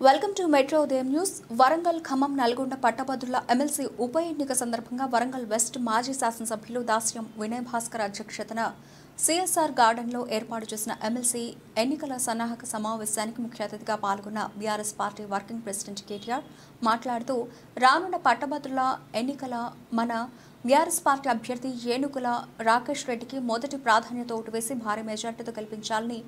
Welcome to metro ఉదయం news. Warangal Khammam Nalgonda పట్టభద్రుల MLC ఉప ఎన్నిక సందర్భంగా వరంగల్ వెస్ట్ మాజీ శాసనసభ్యులు దాస్యం వినయ్ భాస్కర్ అధ్యక్షతన సిఎస్ఆర్ గార్డెన్లో ఏర్పాటు చేసిన ఎమ్మెల్సీ ఎన్నికల సన్నాహక సమావేశానికి ముఖ్య అతిథిగా పాల్గొన్న BRS party working president KTR మాట్లాడుతూ రానున్న పట్టభద్రుల ఎన్నికల మన బీఆర్ఎస్ పార్టీ అభ్యర్థి ఏనుగుల రాకేష్ రెడ్డికి మొదటి ప్రాధాన్యత ఓటు వేసి భారీ మెజార్టీతో కల్పించాలని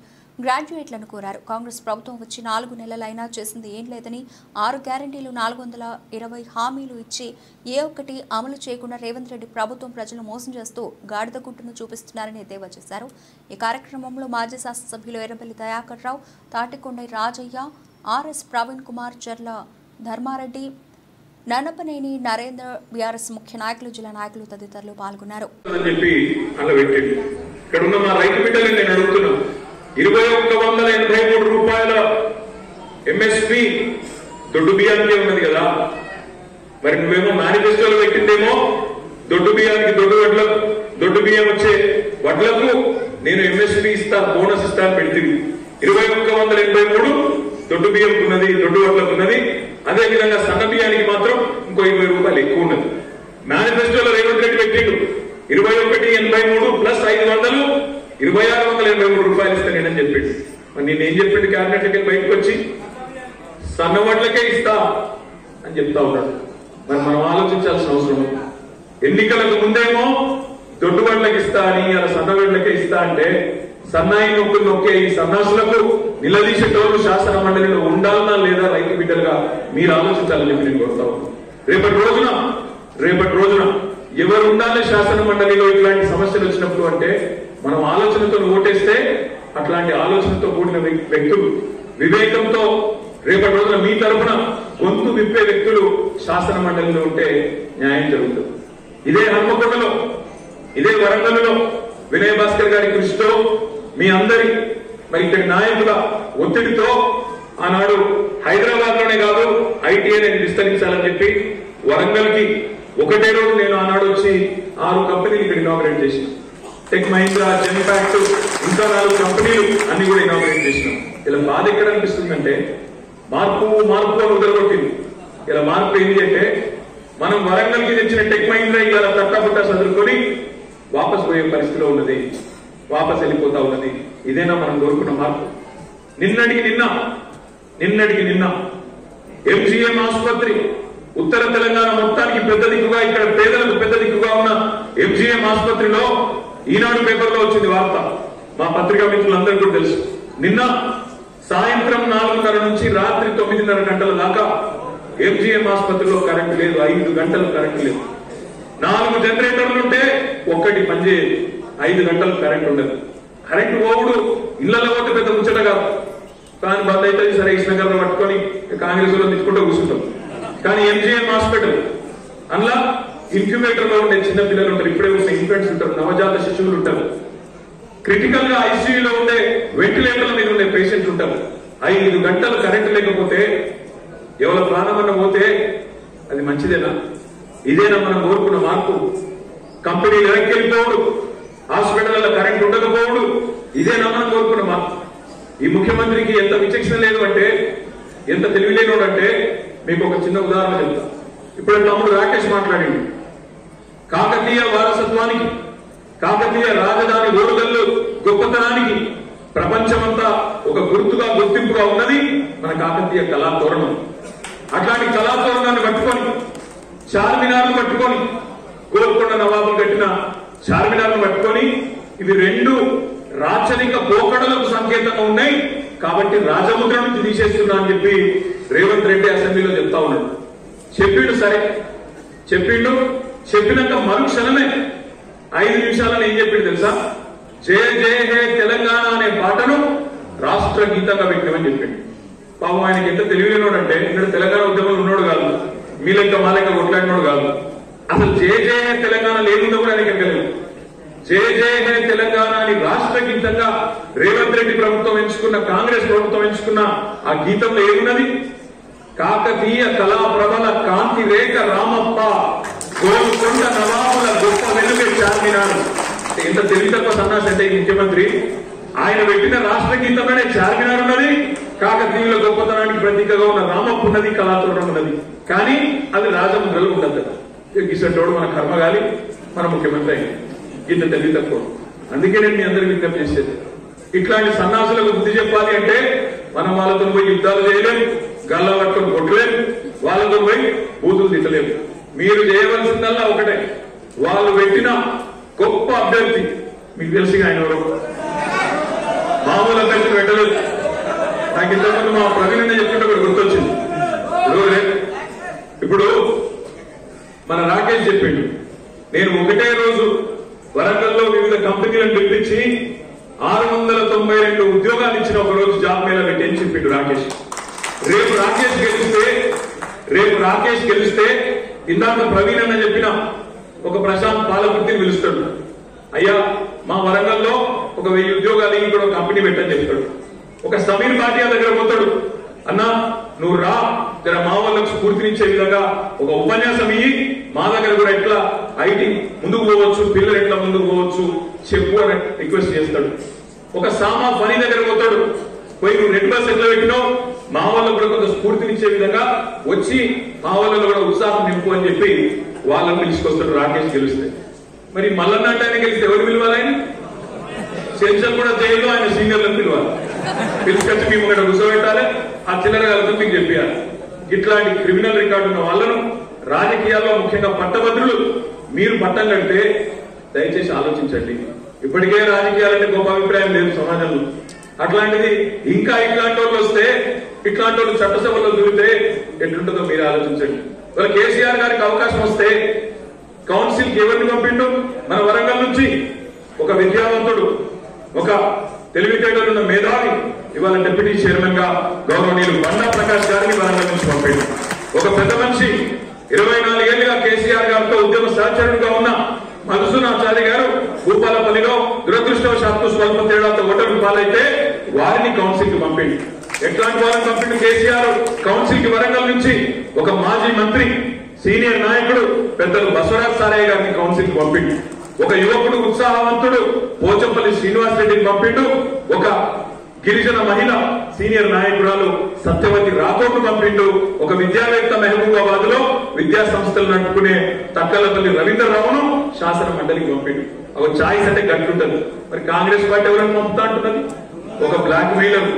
గ్రాడ్యుయేట్లను కోరారు. కాంగ్రెస్ ప్రభుత్వం వచ్చి నాలుగు నెలలైనా చేసింది ఏం లేదని ఆరు గ్యారంటీలు నాలుగు వందల ఇరవై హామీలు ఇచ్చి ఏ ఒక్కటి అమలు చేయకుండా రేవంత్ రెడ్డి ప్రభుత్వం ప్రజలు మోసం చేస్తూ గాడిద గుట్టును చూపిస్తున్నారని ఎద్దేవా చేశారు. ఈ కార్యక్రమంలో మాజీ శాసనసభ్యులు ఎర్రబెల్లి దయాకర్ రావు తాటికొండ రాజయ్య ఆర్ఎస్ ప్రవీణ్ కుమార్ చర్ల ధర్మారెడ్డి నన్నపనేని నరేంద్ర బీఆర్ఎస్ ముఖ్య నాయకులు జిల్లా నాయకులు తదితరులు పాల్గొన్నారు. అని చెప్పి అలా ఇక్కడ ఉన్న మా రైతు బిడ్డలు నేను అడుగుతున్నాను ఇరవై ఒక్క వందల ఎనభై మూడు రూపాయల ఎంఎస్పి దొడ్డు బియ్యానికి ఉన్నది కదా. మరి నువ్వేమో మేనిఫెస్టోలో పెట్టిందేమో దొడ్డు బియ్యానికి దొడ్డు వడ్ల దొడ్డు బియ్యం వచ్చే వడ్లకు నేను ఎంఎస్పి ఇస్తా బోనస్ ఇస్తా అని పెడుతుంది. ఇరవై ఒక్క వందల ఎనభై మూడు దొడ్డు బియ్యం ఉన్నది దొడ్డు వడ్లకు ఉన్నది. అదే విధంగా సన్న బియ్యానికి మాత్రం ఇంకో ఇరవై రూపాయలు ఎక్కువ ఉన్నది. మేనిఫెస్టోలో రేవంత్ రెడ్డి పెట్టిండు. ఇరవై ఒకటి ఎనభై మూడు ప్లస్ ఐదు వందలు ఇరవై ఆరు వందల ఎనభై మూడు రూపాయలు ఇస్తా చెప్పాడు చెప్పిండు. మరి ఏం చెప్పిండు? క్యాబినెట్ వెళ్ళి బయటకు వచ్చి సన్నవడ్లకే ఇస్తా అని చెప్తా ఉన్నాడు. మరి మనం ఆలోచించాల్సిన అవసరం ఎన్నికలకు ముందేమో దొడ్డుబడ్లకు ఇస్తా అని అలా సన్నవడ్లకే ఇస్తా అంటే సన్నాయి నొక్కులు నొక్కే ఈ సన్నాసులకు నిలదీసేటోళ్ళు శాసన మండలిలో ఉండాలన్నా లేదా రైతు బిడ్డలుగా మీరు ఆలోచించాలని చెప్పి నేను కోరుతా రేపటి రోజున రేపటి రోజున ఎవరు ఉండాలి శాసన మండలిలో ఇట్లాంటి సమస్యలు వచ్చినప్పుడు అంటే మనం ఆలోచనతో ఓటేస్తే అట్లాంటి ఆలోచనతో కూడిన వ్యక్తులు వివేకంతో రేపటి రోజున మీ తరఫున గొంతు విప్పే వ్యక్తులు శాసన మండలిలో ఉంటే న్యాయం జరుగుతుంది. ఇదే హన్మకొండలో ఇదే వరంగల్లో వినయ్ భాస్కర్ గారి కృషితో మీ అందరి మరి ఇక్కడి నాయకుల ఒత్తిడితో ఆనాడు హైదరాబాద్లోనే కాదు ఐటీఐ నేను విస్తరించాలని చెప్పి వరంగల్కి ఒకటే రోజు నేను ఆనాడు వచ్చి ఆరు కంపెనీలు ఇక్కడ ఇనాగరేట్ చేసిన. టెక్ మహీంద్రా జెన్పాక్ట్ ఇంకా నాలుగు కంపెనీలు అన్ని కూడా ఇనాగ్రేట్ చేసినాం. ఇలా బాధ ఎక్కడ అనిపిస్తుందంటే మార్పు మార్పు అని ఉదరగొట్టింది ఇలా మార్పు ఏంటి అంటే మనం వరంగల్కి తెచ్చిన టెక్ మహీంద్రా ఇలా తట్టబుట్ట చదువుకొని వాపస్ పోయే పరిస్థితిలో ఉన్నది. వాపస్ వెళ్ళిపోతా ఉన్నది. ఇదేనా మనం కోరుకున్న మార్పు? నిన్నటికి నిన్న నిన్నటికి నిన్న ఎంజీఎం ఆసుపత్రి ఉత్తర తెలంగాణ మొత్తానికి పెద్ద దిక్కుగా ఇక్కడ పేదలకు పెద్ద దిక్కుగా ఉన్న ఎంజీఎం ఆసుపత్రిలో ఈనాడు పేపర్లో వచ్చింది వార్త. మా పత్రికా మిత్రులందరికీ కూడా తెలుసు. నిన్న సాయంత్రం నాలుగున్నర నుంచి రాత్రి తొమ్మిదిన్నర గంటల దాకా ఎంజీఎం ఆసుపత్రిలో కరెంట్ లేదు ఐదు గంటలు కరెంట్ లేదు. నాలుగు జనరేటర్లు ఉంటే ఒక్కటి పనిచేయదు ఐదు గంటలు కరెంట్ ఉండదు. కరెంట్ పోవుడు ఇళ్ళలో పోతే పెద్ద ముచ్చట కాదు. కానీ బంద్ అయితే సరే ఇష్టంగా పట్టుకొని కాంగ్రెస్లో తెచ్చుకుంటూ కూర్చుంటాం. కానీ ఎంజీఎం హాస్పిటల్ అందులో ఇన్క్యుబేటర్లో ఉండే చిన్న పిల్లలు ఉంటారు ఇప్పుడే ఉండే ఇన్ఫెంట్స్ ఉంటారు నవజాత శిశువులు ఉంటారు. క్రిటికల్గా ఐసీయూలో ఉండే వెంటిలేటర్ల మీద ఉండే పేషెంట్లు ఉంటారు. ఐదు గంటలు కరెంట్ లేకపోతే ఎవరి ప్రాణమన్న పోతే అది మంచిదేనా? ఇదేనా మనం కోరుకున్న మార్పు? కంపెనీలు వెనక్కి హాస్పిటల్లో కరెంట్ ఉండకపోవడు. ఇదేనా మనం కోరుకున్న మార్పు? ఈ ముఖ్యమంత్రికి ఎంత విచక్షణ లేదు అంటే ఎంత తెలివి లేనోడంటే మీకు ఒక చిన్న ఉదాహరణ చెప్తా. ఇప్పుడు తమ్ముడు రాకేష్ మాట్లాడింది కాకతీయ వారసత్వానికి కాకతీయ రాజధాని ఓరుగల్లు గొప్పతనానికి ప్రపంచమంతా ఒక గుర్తుగా గుర్తింపుగా ఉన్నది మన కాకతీయ కళాతోరణం. అట్లాంటి కళాతోరణాన్ని పట్టుకొని చార్మినార్ను పట్టుకొని గోల్కొండ నవాబులు కట్టిన చార్మినార్ను పట్టుకొని ఇవి రెండు రాచరిక పోకడలకు సంకేతంగా ఉన్నాయి. కాబట్టి రాజముద్ర నుంచి తీసేస్తున్నా అని చెప్పి రేవంత్ రెడ్డి అసెంబ్లీలో చెప్తా ఉన్నాడు. చెప్పిండు సరే. చెప్పిండు చెప్పినాక మరుక్షణమే ఐదు నిమిషాలను ఏం చెప్పిండు తెలుసా? జయ జయ హే తెలంగాణ అనే పాటను రాష్ట్ర గీతంగా పెట్టామని చెప్పింది పాపం ఆయనకి ఎంత తెలివిలేనోడు అంటే ఇక్కడ తెలంగాణ ఉద్యమంలో ఉన్నాడు కాదు. మీ లెక్క మా లెక్క కొట్లాడినోడు కాదు. అసలు జయ జయ హే తెలంగాణ లేకుండా కూడా ఆయనకి తెలియదు జయ జయ హే తెలంగాణ అని రాష్ట్ర గీతంగా రేవంత్ రెడ్డి ప్రభుత్వం ఎంచుకున్న కాంగ్రెస్ ప్రభుత్వం ఎంచుకున్న ఆ గీతంలో ఏమున్నది? కాకతీయ కళా ప్రబల కాంతి రేఖ రామప్ప. గోల్కొండ నవాబుల గొప్ప వెలుగే చార్మినార్ ఇంత తెలివి తక్కువ సన్నాసి అంటే ఈ ముఖ్యమంత్రి ఆయన పెట్టిన రాష్ట్ర గీతంలోనే చార్మినార్ ఉన్నది. కాకతీయుల గొప్పతనానికి ప్రతీకగా ఉన్న రామప్ప ఉన్నది కళాతోరణం ఉన్నది. కానీ అది రాజముద్రలో ఉండదు కదా మన మన కర్మగాలి మన ముఖ్యమంత్రి అయింది. ఇంత తెలివి తక్కువ అందుకే నేను మీ అందరికి విజ్ఞప్తి చేసేది. ఇట్లాంటి సన్నాసులకు బుద్ధి చెప్పాలి అంటే మనం వాళ్ళతో పోయి యుద్ధాలు చేయలేం గల్ల పట్టుకొని కొట్టలేం వాళ్ళతో పోయి బూతులు తిట్టలేము మీరు చేయవలసిందల్లా ఒకటే. వాళ్ళు పెట్టిన గొప్ప అభ్యర్థి మీకు తెలిసి ఆయన ఎవరు. మామూలు అభ్యర్థి పెట్టలేదు. నాకు ఇంతకుముందు మా ప్రవీణ అన్న చెప్తుంటే ఒకటి గుర్తొచ్చింది. ఇప్పుడు ఇప్పుడు మన రాకేష్ చెప్పిండు. నేను ఒకటే రోజు వరంగల్లో వివిధ కంపెనీలను పిలిపించి ఆరు వందల తొంభై రెండు ఉద్యోగాలు ఇచ్చిన ఒక రోజు జాబ్ మేళ పెట్టి చెప్పిండు రాకేష్. రేపు రాకేష్ గెలిస్తే రేపు రాకేష్ గెలిస్తే ఇందాక ప్రవీణ్ అన్న చెప్పిన ఒక ప్రశాంత్ పాలకుర్తిని పిలుస్తాడు. అయ్యా మా వరంగల్లో ఒక వెయ్యి ఉద్యోగాలు ఇక్కడ కూడా ఒక కంపెనీ పెట్టని చెప్తాడు. ఒక సమీర్ భాటియా దగ్గర పోతాడు. అన్నా నువ్వు రా జర మా వాళ్ళకు స్ఫూర్తినిచ్చే విధంగా ఒక ఉపన్యాసం ఇయ్యి. మా దగ్గర కూడా ఎట్లా ఐటీ ముందుకు పోవచ్చు పిల్లలు ఎట్లా ముందుకు పోవచ్చు చెప్పు అని రిక్వెస్ట్ చేస్తాడు. ఒక సామా పని దగ్గర పోతాడు. పోయి నువ్వు రెడ్ బస్ ఎట్లా పెట్టినావు? మా వాళ్ళు కూడా కొంత స్ఫూర్తినిచ్చే విధంగా వచ్చి మా వాళ్ళలో కూడా ఉత్సాహం నింపు అని చెప్పి వాళ్ళని పిలుచుకొస్తాడు రాకేష్ గెలిస్తే మరి మల్లన్న అంటే ఆయన గెలిస్తే ఎవరు పిలవాలని సెన్షన్ కూడా చేయదు ఆయన సీనియర్లను పిలవాలి. పిలుచుకొచ్చి మేము ఇక్కడ కూర్చోబెట్టాలి. ఆ చిల్లర కలిసి మీకు చెప్పాలి ఇట్లాంటి క్రిమినల్ రికార్డు ఉన్న వాళ్ళను రాజకీయాల్లో ముఖ్యంగా పట్టభద్రులు మీరు పట్టం కంటే దయచేసి ఆలోచించండి. ఇప్పటికే రాజకీయాలంటే గొప్ప అభిప్రాయం లేదు సమాజంలో. అట్లాంటిది ఇంకా ఇట్లాంటి వాళ్ళు వస్తే ఇట్లాంటి వాళ్ళు చట్టసభలో దూరితే ఎట్లుంటుందో మీరు ఆలోచించండి. మరి కేసీఆర్ గారికి అవకాశం వస్తే కౌన్సిల్కి ఎవరిని పంపిండు? మన వరంగల్ నుంచి ఒక విద్యావంతుడు ఒక తెలివితేటలున్న మేధావి ఇవాళ డిప్యూటీ చైర్మన్గా గౌరవనీయులు బండా ప్రకాష్ గారిని వరంగల్ నుంచి పంపిండు. ఒక పెద్ద మనిషి ఇరవై నాలుగేళ్ళుగా కేసీఆర్ గారితో ఉద్యమ సహచరుడుగా ఉన్న మధుసూనాచారి గారు భూపాలపల్లిలో దురదృష్టవశాత్తు స్వల్ప తేడాతో ఓటమి పాలైతే వారిని కౌన్సిల్కి పంపిండు. ఎట్లాంటి వారిని పంపిండు కేసీఆర్ కౌన్సిల్కి వరంగల్ నుంచి ఒక మాజీ మంత్రి సీనియర్ నాయకుడు పెద్దలు బసవరాజ్ సారయ్య గారిని కౌన్సిల్కి పంపిండు. ఒక యువకుడు ఉత్సాహవంతుడు పోచంపల్లి శ్రీనివాస్ రెడ్డిని పంపిండు. ఒక గిరిజన మహిళ సీనియర్ నాయకురాలు సత్యవతి రాథోడ్ను పంపిండు. ఒక విద్యావేత్త మహబూబాబాద్లో విద్యా సంస్థలు నడుపుకునే తక్కలపల్లి రవీంద్రరావును శాసన మండలికి పంపిండు. ఒక ఛాయిస్ అంటే గట్టుంటది మరి కాంగ్రెస్ పార్టీ ఎవరైనా పంపుతా అంటున్నది? ఒక బ్లాక్ మెయిలర్.